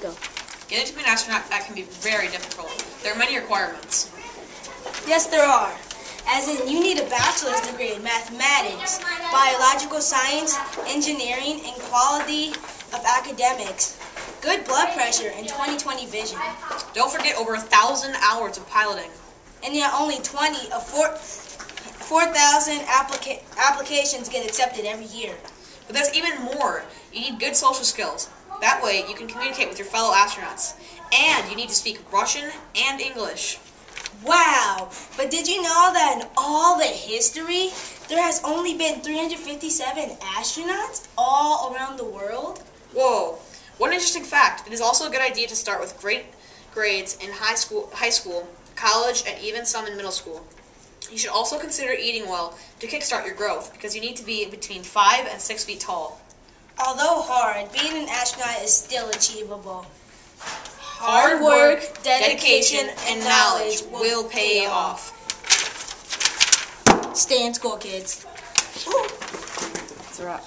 Go. Getting to be an astronaut that can be very difficult. There are many requirements. Yes, there are. As in, you need a bachelor's degree in mathematics, biological science, engineering, and quality of academics, good blood pressure, and 20/20 vision. Don't forget over a thousand hours of piloting. And yet, only 20 of 4 4,000 applica- applications get accepted every year. But there's even more. You need good social skills. That way, you can communicate with your fellow astronauts. And you need to speak Russian and English. Wow! But did you know that in all the history, there has only been 357 astronauts all around the world? Whoa! One interesting fact: it is also a good idea to start with great grades in high school, high school, college, and even some in middle school. You should also consider eating well to kickstart your growth because you need to be between five and six feet tall. Although hard, is still achievable. Hard work, dedication, and knowledge will pay off. Stay in school, kids. It's a wrap.